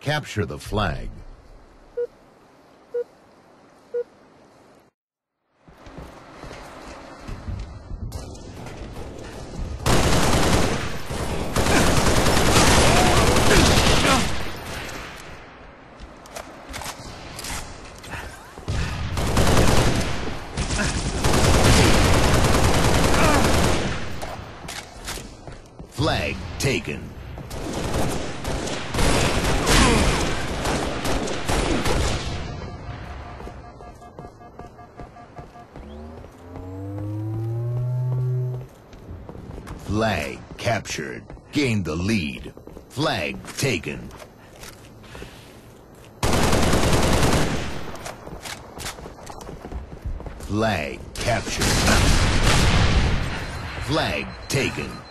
Capture the flag. Flag taken. Flag captured. Gained the lead. Flag taken. Flag captured. Flag taken.